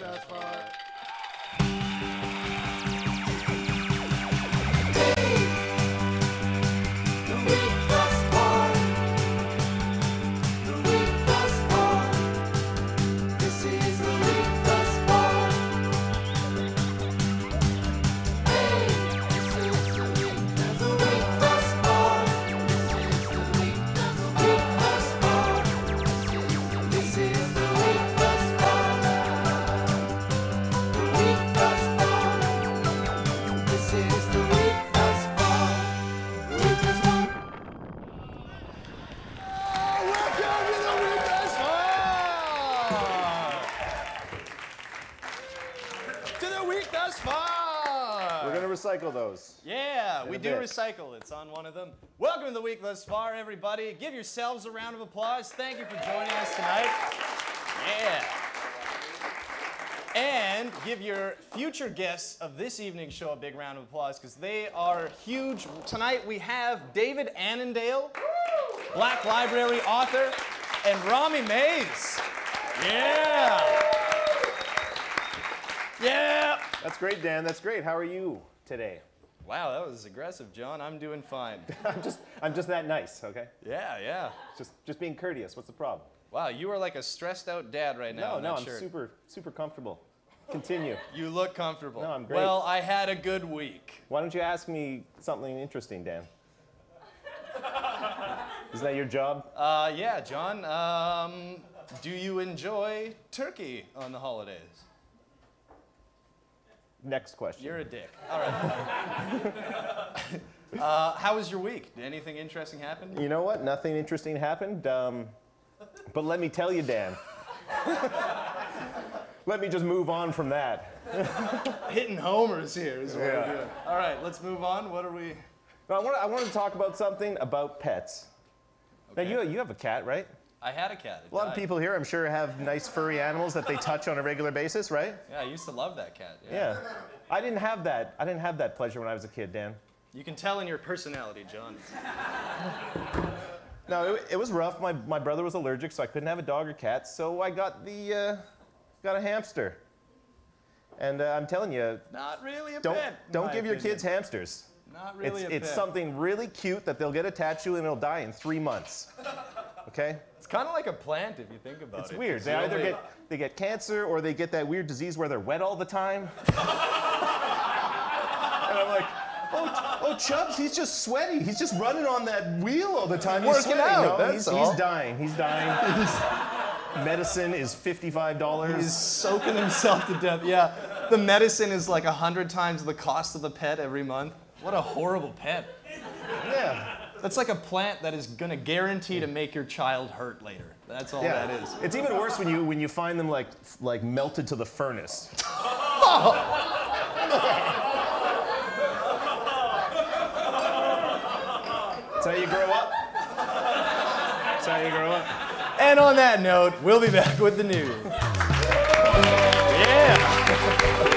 thus far. Welcome recycle those. Yeah, we do bit. recycle. It's on one of them. Welcome to the week thus far, everybody. Give yourselves a round of applause. Thank you for joining us tonight. Yeah. And give your future guests of this evening's show a big round of applause because they are huge. Tonight we have David Annandale, Black Library author, and Rami Mays. Yeah. Yeah. That's great, Dan. That's great. How are you today? Wow, that was aggressive, Jon. I'm doing fine. I'm just I'm just that nice, okay? Yeah, yeah. Just just being courteous. What's the problem? Wow, you are like a stressed out dad right now. No, no, I'm shirt. super super comfortable. Continue. You look comfortable. No, I'm great. Well, I had a good week. Why don't you ask me something interesting, Dan? Isn't that your job? Uh, yeah, Jon. Um, do you enjoy turkey on the holidays? Next question. You're a dick. All right. uh, how was your week? Did anything interesting happen? You know what? Nothing interesting happened. Um, but let me tell you, Dan. let me just move on from that. Hitting homers here is what Yeah. we're doing. All right, let's move on. What are we? I want I want to talk about something about pets. Now you you have a cat, right? I had a cat. It A lot of people here, I'm sure, have nice furry animals that they touch on a regular basis, right? Yeah, I used to love that cat. Yeah. Yeah. I didn't have that. I didn't have that pleasure when I was a kid, Dan. You can tell in your personality, Jon. No, it, it was rough. My, my brother was allergic, so I couldn't have a dog or cat. So I got the uh, got a hamster. And uh, I'm telling you, Not really a don't pet. don't my give your opinion. kids hamsters. Not really it's a it's pet. something really cute that they'll get attached to and it'll die in three months. Okay? It's kind of like a plant if you think about it. It's weird. They either get they get cancer or they get that weird disease where they're wet all the time. and I'm like, oh, oh, Chubbs, he's just sweaty. He's just running on that wheel all the time. He's Working out, No, he's, he's dying. He's dying. Medicine is fifty-five dollars. He's soaking himself to death. Yeah, the medicine is like a hundred times the cost of the pet every month. What a horrible pet. Yeah, that's like a plant that is gonna guarantee to make your child hurt later. That's all Yeah. that is. It's even worse when you when you find them like like melted to the furnace. That's how you grow up. That's how you grow up. And on that note, we'll be back with the news. yeah.